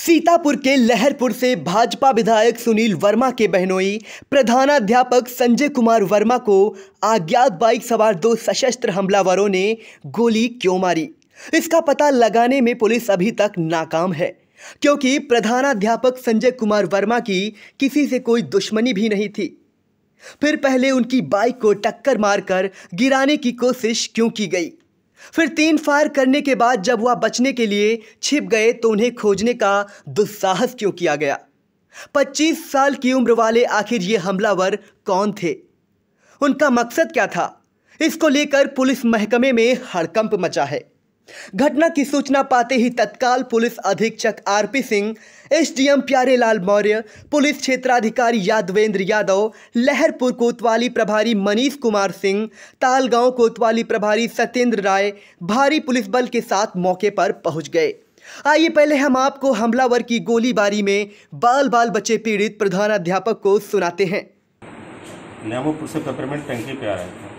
सीतापुर के लहरपुर से भाजपा विधायक सुनील वर्मा के बहनोई, प्रधानाध्यापक संजय कुमार वर्मा को अज्ञात बाइक सवार दो सशस्त्र हमलावरों ने गोली क्यों मारी? इसका पता लगाने में पुलिस अभी तक नाकाम है, क्योंकि प्रधानाध्यापक संजय कुमार वर्मा की किसी से कोई दुश्मनी भी नहीं थी। फिर पहले उनकी बाइक को टक्कर मारकर गिराने की कोशिश क्यों की गई? फिर तीन फायर करने के बाद जब वह बचने के लिए छिप गए तो उन्हें खोजने का दुस्साहस क्यों किया गया? 25 साल की उम्र वाले आखिर ये हमलावर कौन थे? उनका मकसद क्या था? इसको लेकर पुलिस महकमे में हड़कंप मचा है। घटना की सूचना पाते ही तत्काल पुलिस अधीक्षक RP Singh, SDM Pyarelal Maurya, police क्षेत्राधिकारी यादवेंद्र यादव, लहरपुर कोतवाली प्रभारी मनीष कुमार सिंह, तालगांव कोतवाली प्रभारी सत्येंद्र राय भारी पुलिस बल के साथ मौके पर पहुँच गए। आइए पहले हम आपको हमलावर की गोलीबारी में बाल बाल बचे पीड़ित प्रधानाध्यापक को सुनाते हैं। न्यामोपुर से पेपरमेंट पे आ रहे थे।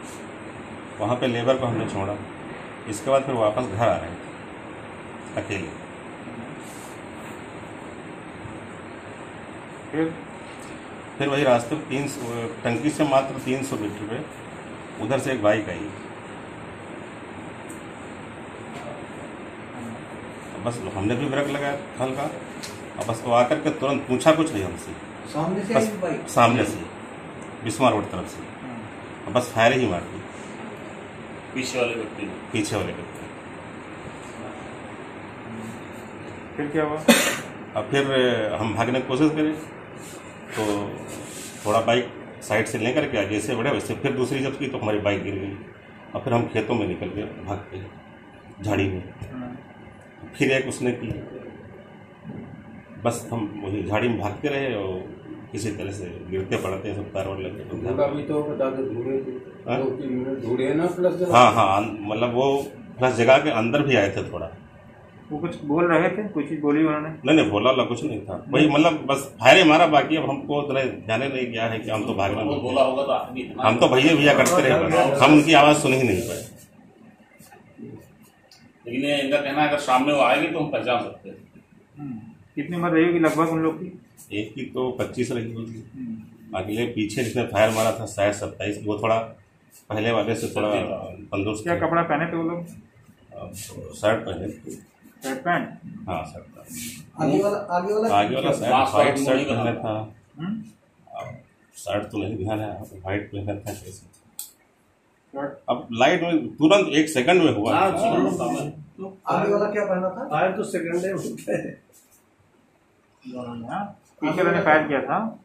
वहाँ पे लेबर को हमने छोड़ा। इसके बाद फिर वापस घर आ रहे थे अकेले। फिर? फिर वही रास्ते तीन सौ टंकी से मात्र तीन सौ मीटर पे उधर से एक बाइक आई। बस हमने भी ब्रेक लगाया हल्का। और बस वो आकर के तुरंत पूछा कुछ नहीं हमसे। सामने से बस सामने से बिस्मा रोड तरफ़ से। और बस फायर ही मार दी। पीछे वाले व्यक्ति ने पीछे वाले व्यक्ति फिर क्या हुआ? अब फिर हम भागने की कोशिश करें। तो थोड़ा बाइक साइड से लेकर के आगे से बढ़े वैसे फिर दूसरी जब की तो हमारी बाइक गिर गई। और फिर हम खेतों में निकल गए भाग के झाड़ी में। फिर एक उसने की। बस हम वही झाड़ी में भागते रहे और किसी तरह से गिरते पड़ते सब तार वार लगे तो धूड़ा भी तो बता दो धूड़े हाँ? दो धूड़े है ना प्लस हाँ हाँ अं- मतलब वो प्लस जगह के अंदर भी आए थे थोड़ा। वो कुछ बोल रहे थे? कोई चीज़ बोली उन्होंने? नहीं नहीं बोला वाला कुछ नहीं था। वही मतलब बस फायरे मारा बाकी अब हमको उतना ध्यान नहीं गया है कि हम तो भागना बोला होगा तो हम तो भैया भैया करते रहे हम उनकी आवाज़ सुन ही नहीं पाए। लेकिन इनका कहना है अगर सामने वो आएगी तो हम पहचान सकते हैं। कितनी उम्र रहेगी लगभग उन लोग की? एक की तो पच्चीस रही होगी अगले पीछे जिसने फायर मारा था शायद सत्ताईस वो थोड़ा पहले वाले से थोड़ा तंदुरुस्त क्या कपड़ा पहने थे वो लोग? शर्ट पहने थे। Shirt pant? हाँ शर्ट पहने। आगे वाला आगे वाला? आगे वाला शर्ट मास्क शर्ट मुड़ी था? हम्म? शर्ट तो नहीं ध्यान है व्हाइट पहना था कैसे अब लाइट में तुरंत एक सेकंड में हुआ। हाँ। आगे वाला क्या पहना था? फायर तो सेकंड हाँ? पीछे वाले ने फायर किया था।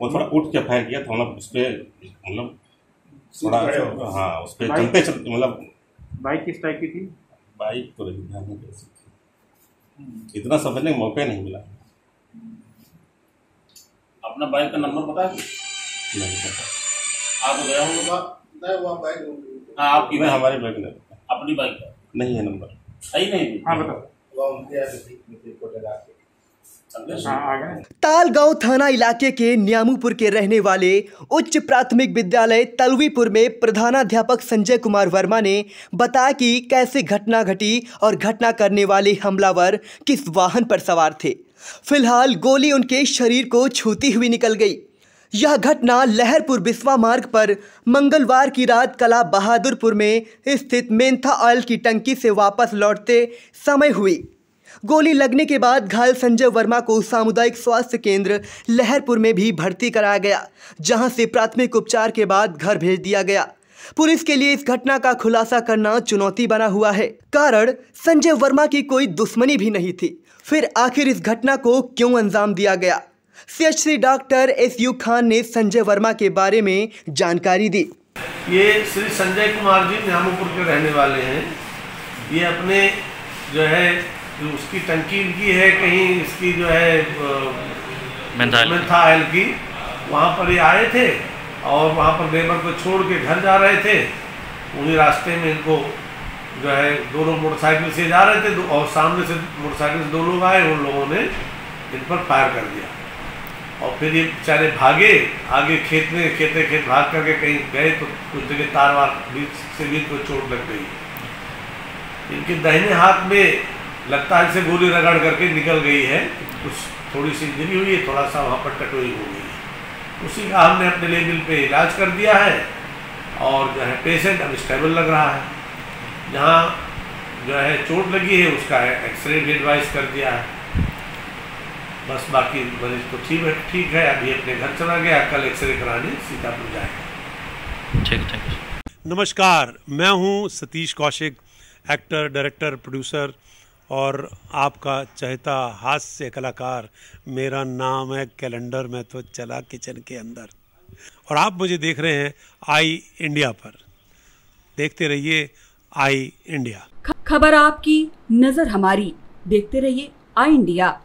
वो थोड़ा उठ के फायर किया था मतलब उस पे मतलब थोड़ा हाँ उस पे बाइक- चलते चलते मतलब बाइक किस टाइप की थी? बाइक तो नहीं ध्यान नहीं कैसे इतना समझने का मौका नहीं मिला। अपना बाइक का नंबर पता है? नहीं पता। आप गया होगा हाँ। आपकी नहीं बाइक हमारे बैग अपनी बाइक नहीं है नंबर है? ही नहीं हाँ बताओ? हाँ तालगांव थाना इलाके के न्यामूपुर के रहने वाले उच्च प्राथमिक विद्यालय तलवीपुर में प्रधानाध्यापक संजय कुमार वर्मा ने बताया कि कैसे घटना घटी और घटना करने वाले हमलावर किस वाहन पर सवार थे। फ़िलहाल गोली उनके शरीर को छूती हुई निकल गई। यह घटना लहरपुर बिस्वा मार्ग पर मंगलवार की रात कला बहादुरपुर में स्थित मेंथा ऑयल की टंकी से वापस लौटते समय हुई। गोली लगने के बाद घायल संजय वर्मा को सामुदायिक स्वास्थ्य केंद्र लहरपुर में भी भर्ती कराया गया, जहाँ से प्राथमिक उपचार के बाद घर भेज दिया गया। पुलिस के लिए इस घटना का खुलासा करना चुनौती बना हुआ है। कारण, संजय वर्मा की कोई दुश्मनी भी नहीं थी। फिर आखिर इस घटना को क्यों अंजाम दिया गया? CHC doctor S U Khan ने संजय वर्मा के बारे में जानकारी दी। ये श्री संजय कुमार जी न्यामोपुर के रहने वाले हैं। ये अपने जो है जो उसकी टंकी इनकी है कहीं इसकी जो है मेंथा ऑयल की वहाँ पर ये आए थे और वहाँ पर लेबर को छोड़ के घर जा रहे थे। उन्हीं रास्ते में इनको जो है दोनों मोटरसाइकिल से जा रहे थे और सामने से मोटरसाइकिल से दो लोग आए उन लोगों ने इन पर फायर कर दिया। और फिर ये बेचारे भागे आगे खेत में खेते खेत भाग करके कहीं गए तो कुछ जगह तार वार बीच से भी इनको चोट लग गई। इनके दाहिने हाथ में लगता है जैसे गोली रगड़ करके निकल गई है। कुछ थोड़ी सी इंजरी हुई है थोड़ा सा वहाँ पर कटोई हो गई है। उसी का हमने अपने लेवल पे इलाज कर दिया है और जो है पेशेंट अब स्टेबल लग रहा है। जहाँ जो है चोट लगी है उसका एक्सरे भी एडवाइस कर दिया है। बस बाकी मरीज़ तो ठीक है ठीक है अभी अपने घर चला गया कल एक्सरे कराने सीतापुर जाएगा। ठीक ठीक। नमस्कार मैं हूँ Satish Kaushik actor director producer और आपका चहता, हास्य कलाकार, मेरा नाम है कैलेंडर, में तो चला किचन के अंदर। और आप मुझे देख रहे हैं आई इंडिया पर। देखते रहिए आई इंडिया। खबर आपकी, नज़र हमारी। देखते रहिए आई इंडिया।